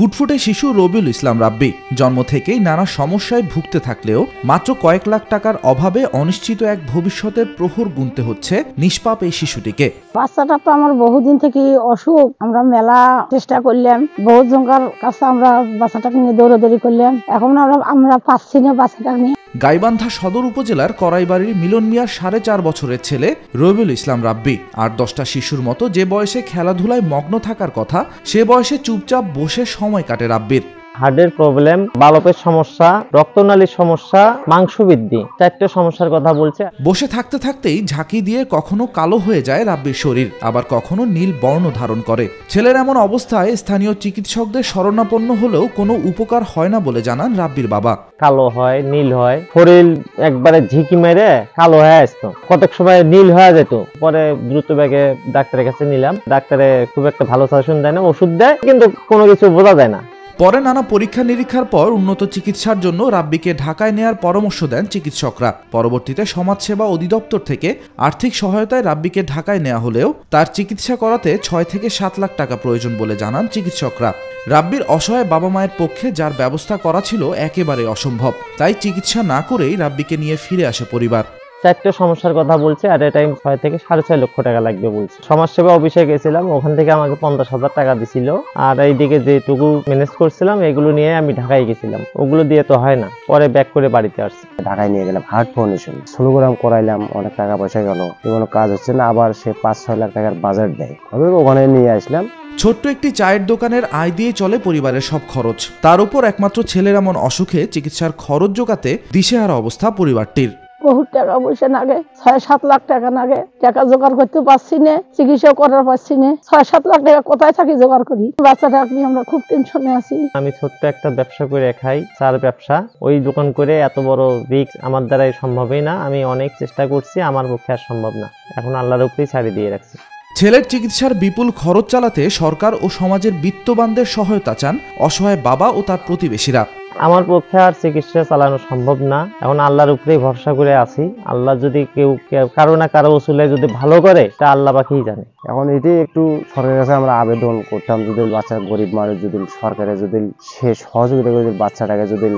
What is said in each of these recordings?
ফুটফুটে শিশু রবিউল ইসলাম রাব্বি। জন্ম থেকেই নানা সমস্যায় ভুগতে থাকলেও মাত্র কয়েক লাখ টাকার অভাবে অনিশ্চিত এক ভবিষ্যতের প্রহর গুনতে হচ্ছে নিষ্পাপ এই শিশুটিকে। বাচ্চাটা তো আমার বহুদিন থেকে অসুখ। আমরা মেলা চেষ্টা করলাম। বহুত জনকার কাছে আমরা বাচ্চাটাকে নিয়ে দৌড়াদৌড়ি করলাম। এখন আমরা আমরা পাচ্ছি না বাচ্চাটা নিয়ে। গাইবান্ধা সদর উপজেলার করাইবাড়ির মিলন মিয়ার সাড়ে চার বছরের ছেলে রবিউল ইসলাম রাব্বি। আর দশটা শিশুর মতো যে বয়সে খেলাধুলায় মগ্ন থাকার কথা সে বয়সে চুপচাপ বসে সময় কাটে রাব্বির। হার্টের প্রবলেম বালকের সমস্যা রক্তনালীর সমস্যা মাংস বৃদ্ধি চারটে সমস্যার কথা বলছে। বসে থাকতে থাকতেই ঝাঁকি দিয়ে কখনো কালো হয়ে যায় রাব্বির শরীর আবার কখনো নীল বর্ণ ধারণ করে। ছেলের এমন অবস্থায় স্থানীয় চিকিৎসকদের শরণাপন্ন হলেও কোনো উপকার হয় না বলে জানান রাব্বির বাবা। কালো হয় নীল হয় শরীর একবারে ঝিঁকি মেরে কালো হয়ে আসতো। কতক সময় নীল হয়ে যেত। পরে দ্রুত ব্যাগে ডাক্তারের কাছে নিলাম। ডাক্তারে খুব একটা ভালো সাজেশন দেয় না ওষুধ দেয় কিন্তু কোনো কিছু বোঝা যায় না। পরে নানা পরীক্ষা নিরীক্ষার পর উন্নত চিকিৎসার জন্য রাব্বিকে ঢাকায় নেয়ার পরামর্শ দেন চিকিৎসকরা। পরবর্তীতে সমাজসেবা অধিদপ্তর থেকে আর্থিক সহায়তায় রাব্বিকে ঢাকায় নেওয়া হলেও তার চিকিৎসা করাতে ছয় থেকে সাত লাখ টাকা প্রয়োজন বলে জানান চিকিৎসকরা। রাব্বির অসহায় বাবা মায়ের পক্ষে যার ব্যবস্থা করা ছিল একেবারে অসম্ভব। তাই চিকিৎসা না করেই রাব্বিকে নিয়ে ফিরে আসে পরিবার। চারটে সমস্যার কথা বলছে আর এ টাইম ছয় থেকে সাড়ে ছয় লক্ষ টাকা লাগবে বলছে। সমাজসেবা অফিসে গেছিলাম ওখান থেকে আমাকে পঞ্চাশ হাজার টাকা দিছিল। আর এইদিকে যেটুকু ম্যানেজ করছিলাম এগুলো নিয়ে আমি ঢাকায় গেছিলাম। ওগুলো দিয়ে তো হয় না পরে ব্যাক করে বাড়িতে আসছি। ঢাকায় নিয়ে গেলাম হার্ট ফাউন্ডেশন। সোনোগ্রাম করাইলাম অনেক টাকা পয়সা গেল। কোনো কাজ হচ্ছে না আবার সে পাঁচ ছয় লাখ টাকার বাজার দেয়। তবে ওখানে নিয়ে আসলাম। ছোট্ট একটি চায়ের দোকানের আয় দিয়ে চলে পরিবারের সব খরচ। তার উপর একমাত্র ছেলের এমন অসুখে চিকিৎসার খরচ জোগাতে দিশেহারা অবস্থা পরিবারটির। বহুত টাকা পয়সা নাগে ছয় সাত লাখ টাকা নাগে টাকা জোগাড় করতে পারছি না চিকিৎসা করার পারছি না। ছয় সাত লাখ টাকা কোথায় থাকি জোগাড় করি? বাচ্চাটা নিয়ে আমরা খুব টেনশনে আছি। আমি ছোট্ট একটা ব্যবসা করে খাই চার ব্যবসা। ওই দোকান করে এত বড় রিস্ক আমার দ্বারাই সম্ভবই না। আমি অনেক চেষ্টা করছি আমার পক্ষে আর সম্ভব না। এখন আল্লাহর উপরেই ছাড়ি দিয়ে রাখছি। ছেলের চিকিৎসার বিপুল খরচ চালাতে সরকার ও সমাজের বিত্তবানদের সহায়তা চান অসহায় বাবা ও তার প্রতিবেশীরা। আমার পক্ষে আর চিকিৎসা চালানো সম্ভব না। এখন আল্লাহর উপরেই ভরসা করে আছি। আল্লাহ যদি কেউ কারও না কারও উসুলে যদি ভালো করে তা আল্লাহ পাখিই জানে। এখন এটাই একটু সরকারের কাছে আমরা আবেদন করতাম যদি বাচ্চা গরিব মানুষ যদি সরকারে যদি সে সহযোগিতা করে যদি বাচ্চাটাকে যদি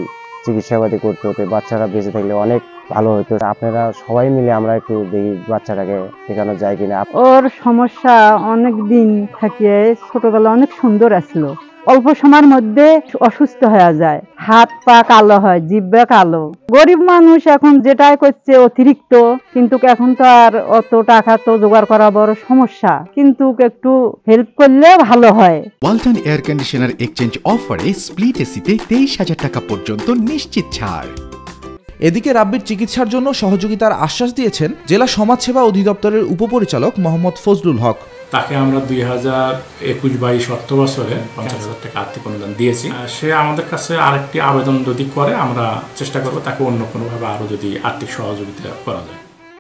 চিকিৎসাপাতি করতে হতো বাচ্চারা বেঁচে থাকলে অনেক ভালো হতো। আপনারা সবাই মিলে আমরা একটু দেখি বাচ্চাটাকে শেখানো যায় কিনা। ওর সমস্যা অনেক দিন থাকিয়ে ছোটবেলা অনেক সুন্দর আসলো অল্প সময়ের মধ্যে অসুস্থ হয়ে যায়। হাত পা কালো হয় জিব্বা কালো। গরিব মানুষ এখন যেটাই করছে অতিরিক্ত কিন্তু এখন তো আর অত টাকা তো জোগাড় করা বড় সমস্যা। কিন্তু একটু হেল্প করলে ভালো হয়। ওয়ালটন এয়ার কন্ডিশনার এক্সচেঞ্জ অফারে স্প্লিট এসিতে তেইশ হাজার টাকা পর্যন্ত নিশ্চিত ছাড়। এদিকে রাব্বির চিকিৎসার জন্য সহযোগিতার আশ্বাস দিয়েছেন জেলা সমাজসেবা অধিদপ্তরের উপপরিচালক মোহাম্মদ ফজলুল হক। তাকে আমরা দুই হাজার একুশ বাইশ অর্থ বছরে পঞ্চাশ হাজার টাকা আর্থিক অনুদান দিয়েছি। সে আমাদের কাছে আরেকটি আবেদন যদি করে, আমরা চেষ্টা করব তাকে অন্য কোনোভাবে আরও যদি আর্থিক সহযোগিতা করা যায়।